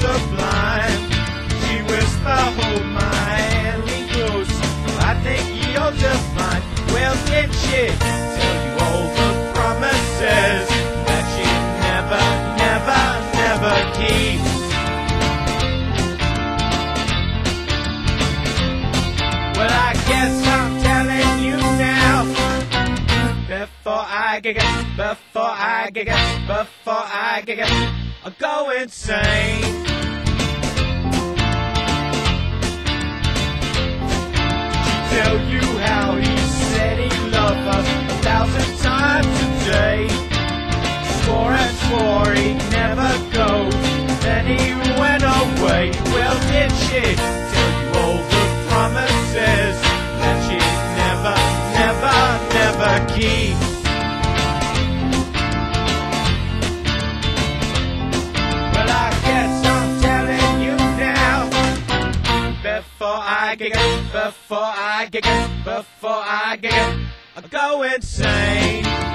sublime. She whispered, hold my hand, lean close. I think you're just fine. Well, did she tell you all the promises that she never, never, never keeps? Well, I guess I'm telling you now. Before I get, before I get, before I get, I go insane. Before I get before I get it, before I get it, I go insane.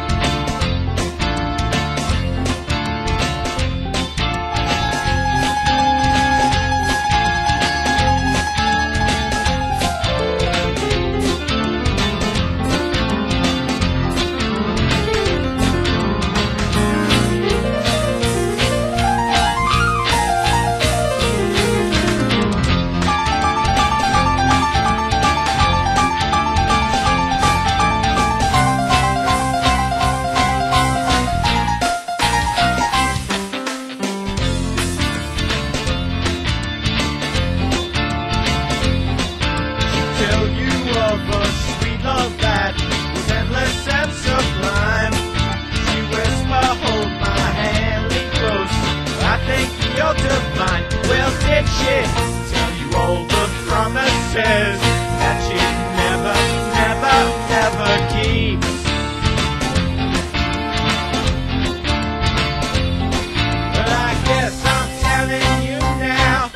Think you're divine. Well, did she tell you all the promises that she never, never, never keeps? Well, I guess I'm telling you now.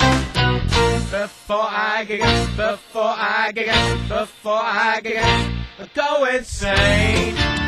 Before I get, before I get, before I get, go insane.